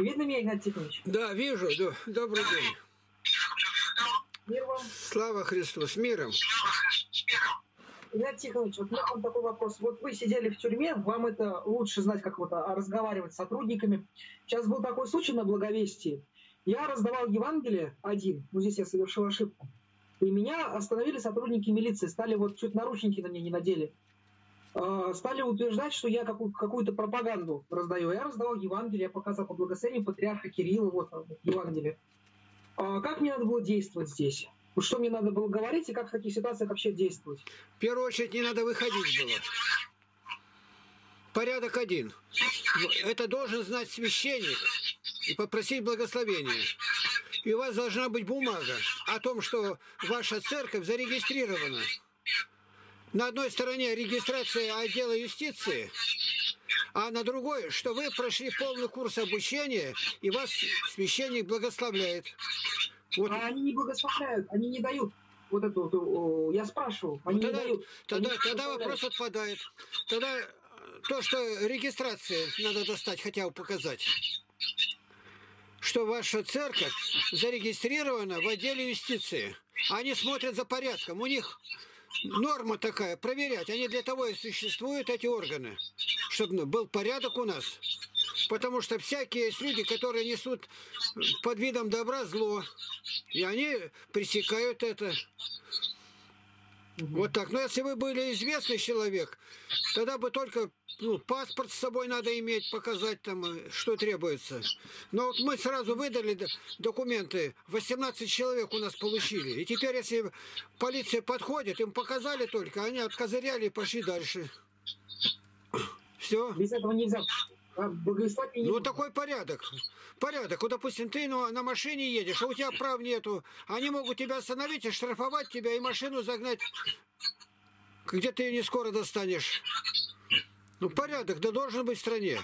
Видно меня, Игнатий Тихонович? Да, вижу. Да. Добрый день. Мир вам. Слава Христу. С миром. Игнатий Тихонович, вот у меня к вам такой вопрос. Вот вы сидели в тюрьме, вам это лучше знать, как вот а, разговаривать с сотрудниками. Сейчас был такой случай на Благовестии. Я раздавал Евангелие один, ну здесь я совершил ошибку. И меня остановили сотрудники милиции, стали вот чуть наручники на меня не надели. А, Стали утверждать, что я какую- какую-то пропаганду раздаю. Я раздавал Евангелие, я показал по благословению патриарха Кирилла, вот там, Евангелие. А Как мне надо было действовать здесь? Что мне надо было говорить и как в таких ситуациях вообще действовать? В первую очередь не надо выходить было. Порядок один. Это должен знать священник и попросить благословения. И у вас должна быть бумага о том, что ваша церковь зарегистрирована. На одной стороне регистрация отдела юстиции, а на другой, что вы прошли полный курс обучения, и вас священник благословляет. Вот А они не благословляют, они не дают. Вот эту, вот, я спрашивал, они Ну, не тогда, дают. тогда, Они тогда вопрос отпадает. Тогда э, то, что регистрация надо достать, хотя бы показать, что ваша церковь зарегистрирована в отделе юстиции. Они смотрят за порядком. У них норма такая, проверять. Они для того и существуют, эти органы, чтобы был порядок у нас. Потому что всякие есть люди, которые несут под видом добра зло. И они пресекают это. Вот так. Но если вы были известный человек, тогда бы только ну, паспорт с собой надо иметь, показать там, э, что требуется. Но вот мы сразу выдали документы, 18 человек у нас получили. И теперь, если полиция подходит, им показали только, они откозыряли и пошли дальше. Все. Без этого нельзя. А Благословить меня не Ну, такой порядок. Порядок. Вот, допустим, ты ну, на машине едешь, а у тебя прав нету. Они могут тебя остановить, и штрафовать тебя и машину загнать, где ты ее не скоро достанешь. Ну, порядок, да должен быть в стране.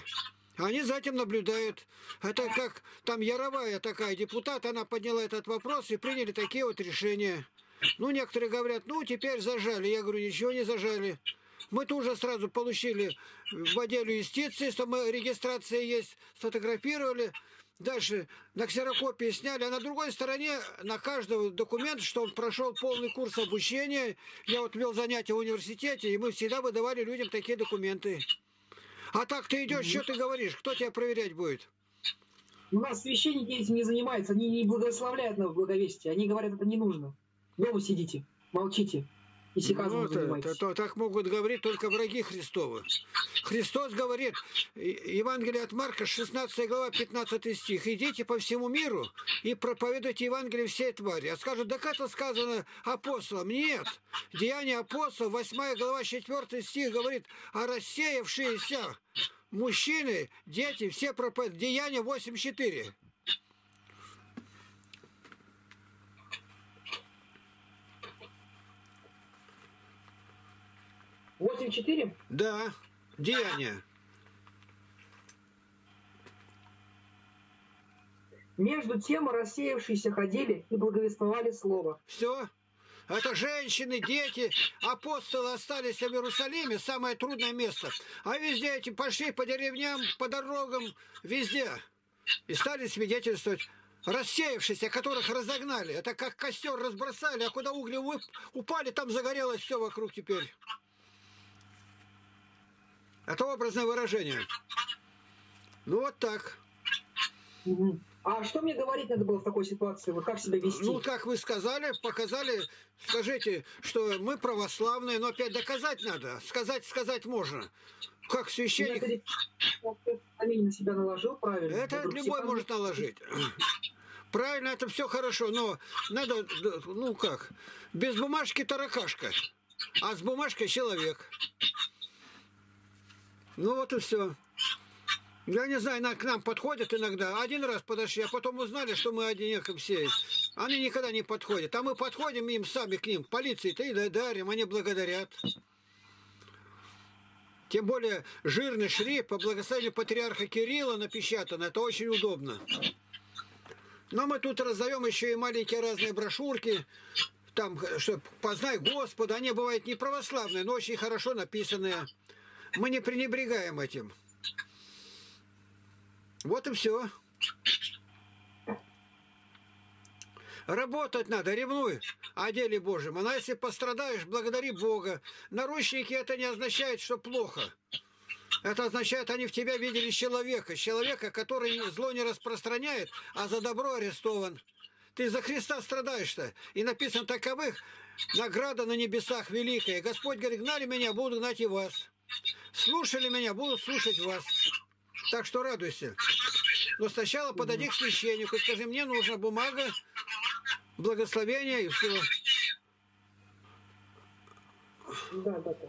Они за этим наблюдают. Это как там Яровая такая депутат, она подняла этот вопрос и приняли такие вот решения. Ну, некоторые говорят, ну, теперь зажали. Я говорю, ничего не зажали. Мы тоже сразу получили в отделе юстиции, что мы регистрация есть, сфотографировали. Дальше на ксерокопии сняли, а на другой стороне на каждого документ, что он прошел полный курс обучения. Я вот вел занятия в университете, и мы всегда выдавали людям такие документы. А так ты идешь, что ты говоришь? Кто тебя проверять будет? У нас священники этим не занимаются, они не благословляют на благовестие. Они говорят, это не нужно. Дома сидите, молчите. И сиказмом Ну, это- это- так могут говорить только враги Христовы. Христос говорит, Евангелие от Марка, 16 глава, 15 стих, «Идите по всему миру и проповедуйте Евангелие всей твари». А скажут, так это сказано апостолам. Нет. Деяния апостолов, 8 глава, 4 стих говорит, «А рассеявшиеся мужчины, дети, все проповедуют». Деяния 8.4. 8-4? Да, деяния. Между тем рассеявшиеся ходили и благовествовали слово. Все. Это женщины, дети, апостолы остались в Иерусалиме, самое трудное место. А везде эти пошли по деревням, по дорогам, везде. И стали свидетельствовать рассеявшиеся, которых разогнали. Это как костер разбросали, а куда угли упали, там загорелось все вокруг теперь. Это образное выражение. Ну вот так. А что мне говорить надо было в такой ситуации? Вот как себя вести? Ну, как вы сказали, показали, скажите, что мы православные, но опять доказать надо. Сказать, сказать можно. Как священник, Аминь на себя наложил, правильно. это говорю, любой может наложить. Правильно, это все хорошо, но надо, ну как, без бумажки таракашка, а с бумажкой человек. Ну вот и все. Я не знаю, на- к нам подходят иногда. Один раз подошли, а потом узнали, что мы одинаково все. Они никогда не подходят. А мы подходим им сами к ним, полиции-то и дарим, они благодарят. Тем более жирный шрифт по благословению патриарха Кирилла напечатан. Это очень удобно. Но мы тут раздаем еще и маленькие разные брошюрки. Там, что познай Господа. Они бывают не православные, но очень хорошо написанные. Мы не пренебрегаем этим. Вот и все. Работать надо, ревнуй о деле Божьем. А если пострадаешь, благодари Бога. Наручники это не означает, что плохо. Это означает, они в тебя видели человека. Человека, который зло не распространяет, а за добро арестован. Ты за Христа страдаешь-то. И написано таковых, награда на небесах великая. Господь говорит, гнали меня, буду гнать и вас. Слушали меня, буду слушать вас. Так что радуйся. Но сначала подойди к священнику и скажи, мне нужна бумага, благословение и все. Да, да, да.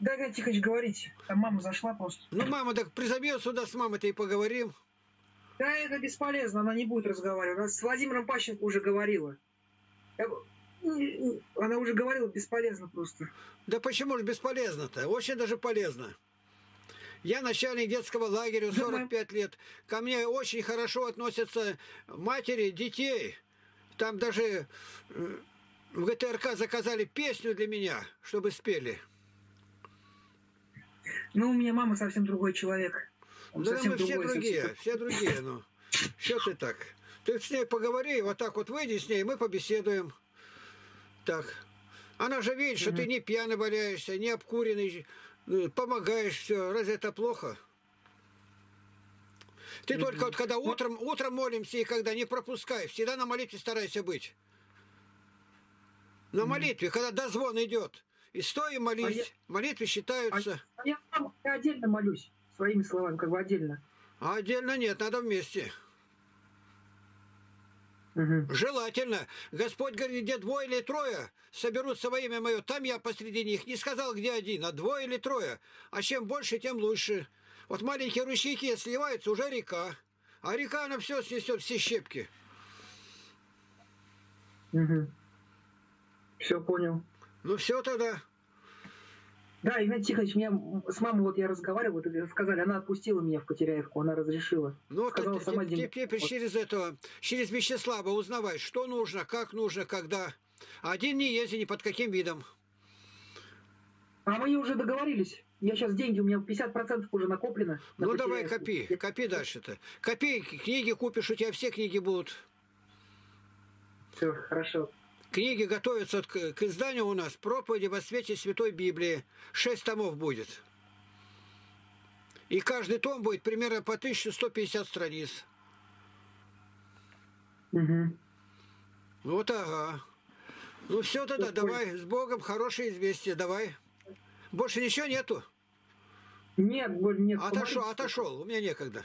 Да, Тихонович, говорите. Там мама зашла просто. Ну, мама, так призови сюда с мамой-то и поговорим. Да, это бесполезно, она не будет разговаривать. Она с Владимиром Пащенко уже говорила. Она уже говорила, бесполезно просто. Да почему же бесполезно-то? Очень даже полезно. Я начальник детского лагеря, 45 лет. Ко мне очень хорошо относятся матери детей. Там даже э, в ГТРК заказали песню для меня, чтобы спели. Ну, у меня мама совсем другой человек. Он да мы все другие, совсем. все другие, ну. Что ты так? Ты с ней поговори, вот так вот выйди с ней, мы побеседуем. Так. Она же видит, что ты не пьяный валяешься, не обкуренный, помогаешь, все. Разве это плохо? Ты угу. только вот когда ну утром, утром молимся и когда не пропускай, всегда на молитве старайся быть. На молитве, когда дозвон идет. И стоя молись, а я... молитвы считаются. А я, я отдельно молюсь, своими словами, как бы отдельно. А отдельно нет, надо вместе. Угу. Желательно. Господь говорит, где двое или трое соберутся во имя мое, там я посреди них. Не сказал, где один, а двое или трое. А чем больше, тем лучше. Вот маленькие ручейки сливаются, уже река. А река, она все снесет, все щепки. Угу. Все понял. Ну все тогда. Да, Игнат Тихонович, меня с мамой вот я разговаривал, вот, сказали, она отпустила меня в Потеряевку, она разрешила. Ну, Сказала, ты, сама ты, день... теперь вот. через этого, через Вячеслава узнавай, что нужно, как нужно, когда. Один не езди ни под каким видом. А мы уже договорились. Я сейчас деньги, у меня 50% уже накоплено. Ну давай копи, копи дальше-то. Копи, книги купишь, у тебя все книги будут. Все, хорошо. Книги готовятся к, к изданию у нас «Проповеди во свете Святой Библии». Шесть томов будет. И каждый том будет примерно по 1150 страниц. Угу. Вот ага. Ну все тогда, давай, с Богом, хорошее известие, давай. Больше ничего нету? Нет, нет. Отошел, отошел, у меня некогда.